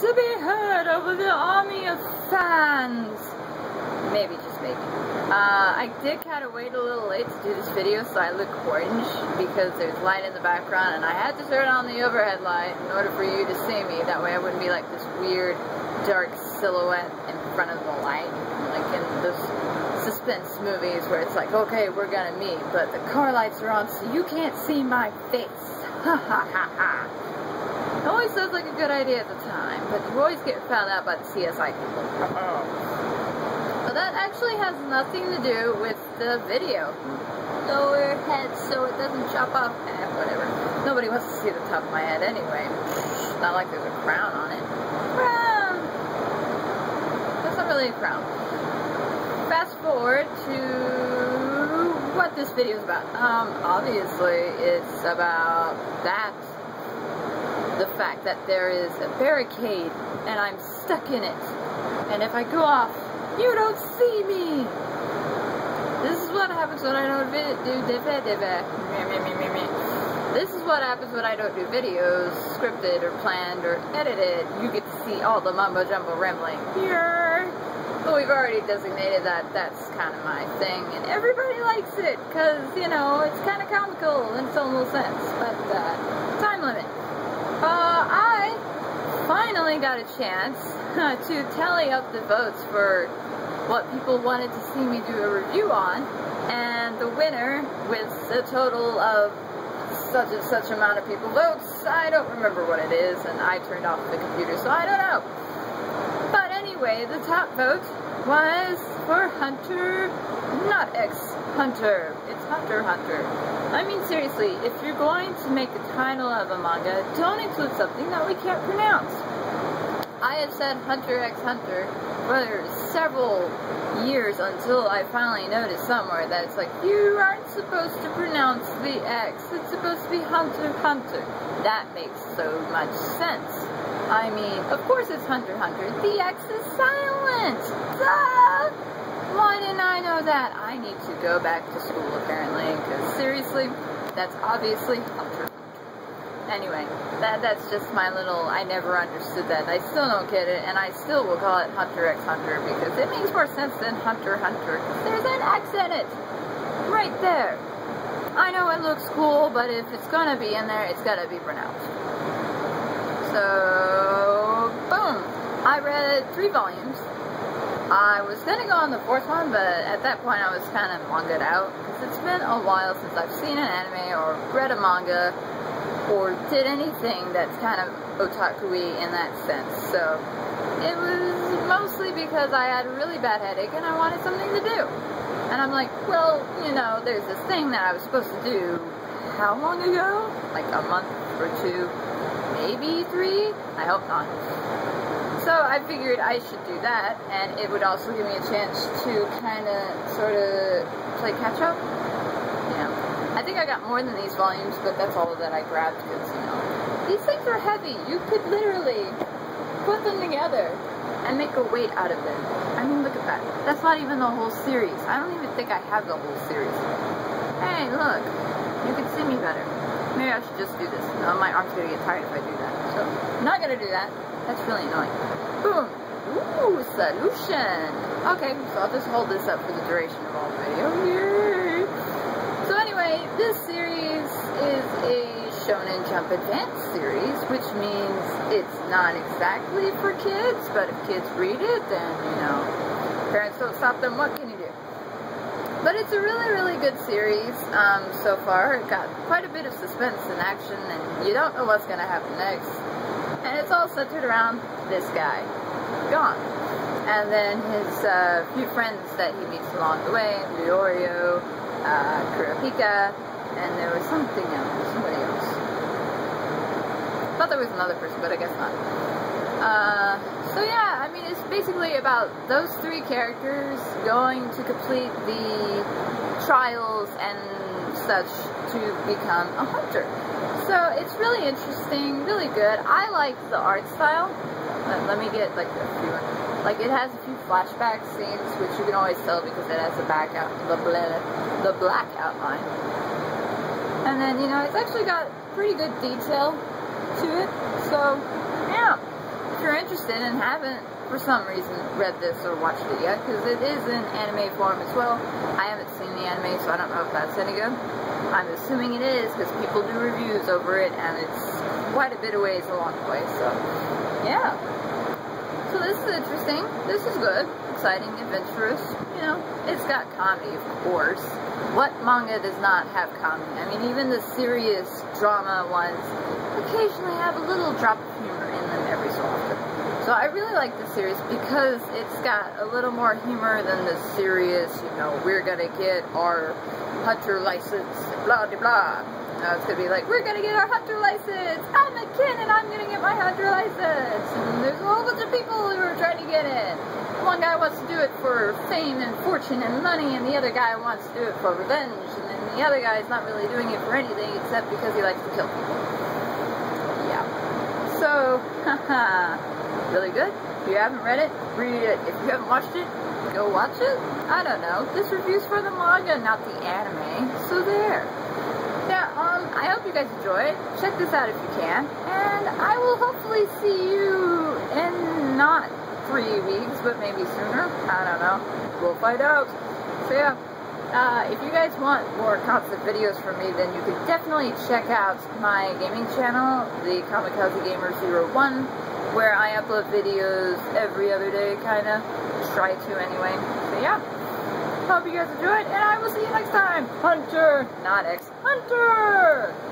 to be heard over the army of fans. Maybe, just maybe. Uh, I did kind of wait a little late to do this video, so I look orange because there's light in the background, and I had to turn on the overhead light in order for you to see me. That way I wouldn't be like this weird, dark silhouette in front of the light, like in those suspense movies where it's like, okay, we're gonna meet, but the car lights are on, so you can't see my face. Ha ha ha ha. It always sounds like a good idea at the time, but you always get found out by the CSI people. But that actually has nothing to do with the video. Lower head so it doesn't chop off. Eh, whatever. Nobody wants to see the top of my head anyway. It's not like there's a crown on it. Crown! That's not really a crown. Fast forward to what this video is about. Um, obviously it's about that. The fact that there is a barricade and I'm stuck in it. And if I go off, you don't see me. This is what happens when I don't do This is what happens when I don't do videos scripted or planned or edited. You get to see all the mumbo jumbo rambling here. But we've already designated that that's kind of my thing, and everybody likes it because you know it's kind of comical in its own little sense. But uh, time limit. Finally got a chance to tally up the votes for what people wanted to see me do a review on, and the winner with a total of such and such amount of people votes, I don't remember what it is, and I turned off the computer, so I don't know. But anyway, the top vote was for Hunter, not X-Hunter, it's Hunter Hunter. I mean, seriously, if you're going to make the title of a manga, don't include something that we can't pronounce. I have said Hunter x Hunter for several years until I finally noticed somewhere that it's like, you aren't supposed to pronounce the X, it's supposed to be Hunter Hunter. That makes so much sense. I mean, of course it's Hunter Hunter. The X is silent. Duh! Why didn't I know that? I need to go back to school apparently, because seriously, that's obviously Hunter. Anyway, that that's just my little, I never understood that. I still don't get it, and I still will call it Hunter x Hunter, because it makes more sense than Hunter Hunter, there's an X in it! Right there! I know it looks cool, but if it's gonna be in there, it's gotta be pronounced. So, boom! I read three volumes. I was gonna go on the fourth one, but at that point I was kind of manga'd out, because it's been a while since I've seen an anime or read a manga or did anything that's kind of otaku-y in that sense. So, it was mostly because I had a really bad headache and I wanted something to do. And I'm like, well, you know, there's this thing that I was supposed to do how long ago? Like a month or two maybe three? I hope not. So I figured I should do that, and it would also give me a chance to kind of, sort of, play catch up. Yeah. I think I got more than these volumes, but that's all that I grabbed because, you know, these things are heavy. You could literally put them together and make a weight out of them. I mean, look at that. That's not even the whole series. I don't even think I have the whole series. Hey, look. You can see me better. Maybe I should just do this. No, my arm's gonna get tired if I do that. So, I'm not gonna do that. That's really annoying. Boom! Ooh, solution! Okay, so I'll just hold this up for the duration of all the video. Yay! This series is a Shonen Jump Advance series, which means it's not exactly for kids, but if kids read it, then, you know, parents don't stop them, what can you do? But it's a really, really good series um, so far. It got quite a bit of suspense and action, and you don't know what's going to happen next. And it's all centered around this guy, Gon. And then his uh, few friends that he meets along the way, Leorio, uh, Kurapika, and there was something else, somebody else. I thought there was another person, but I guess not. Uh, so yeah, I mean, it's basically about those three characters going to complete the trials and such to become a hunter. So it's really interesting, really good. I like the art style. Let, let me get like a few, like it has a few flashback scenes, which you can always tell because it has the back out, the the black outline. And then you know, it's actually got pretty good detail to it. So yeah if you're interested and haven't, for some reason, read this or watched it yet, because it is in anime form as well. I haven't seen the anime, so I don't know if that's any good. I'm assuming it is, because people do reviews over it, and it's quite a bit of ways along the way, so, yeah. This is interesting. This is good. Exciting, adventurous. You know, it's got comedy, of course. What manga does not have comedy? I mean, even the serious drama ones occasionally have a little drop of humor in them every so often. So I really like the series because it's got a little more humor than the serious, you know, we're gonna get our hunter license, blah, blah, blah. Now it's gonna be like, we're gonna get our hunter license. I'm a kid and I'm gonna get my hunter license. And there's a whole bunch of people who are trying to get it. One guy wants to do it for fame and fortune and money, and the other guy wants to do it for revenge. And then the other guy is not really doing it for anything except because he likes to kill people. Yeah. So, haha, really good. If you haven't read it, read it. If you haven't watched it, go watch it. I don't know. This review's for the manga, not the anime. So there um, I hope you guys enjoy it. Check this out if you can. And I will hopefully see you in not three weeks, but maybe sooner. I don't know. We'll find out. So yeah, uh, if you guys want more constant videos from me, then you can definitely check out my gaming channel, the Kamikaze Gamer 01, where I upload videos every other day, kind of. Try to anyway. But yeah. Hope you guys enjoyed, and I will see you next time. Hunter, not X, Hunter!